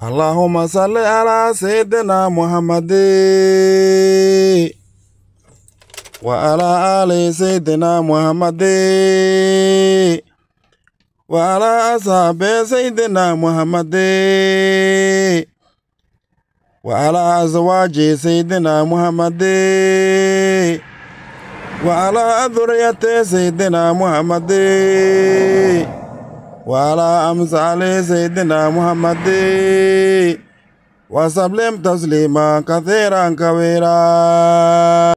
allahuma salli calaa sayidina muxamadi wcalaa aali sayidina muxamadi wcalaa asxaabi sayidina muxamadi wcalaa aswaaji sayidina muxamadi wcalaa duriyati sayidina muxamadi وعلى أمثال سيدنا محمد. وسلم تسليما كثيرا كبيرا.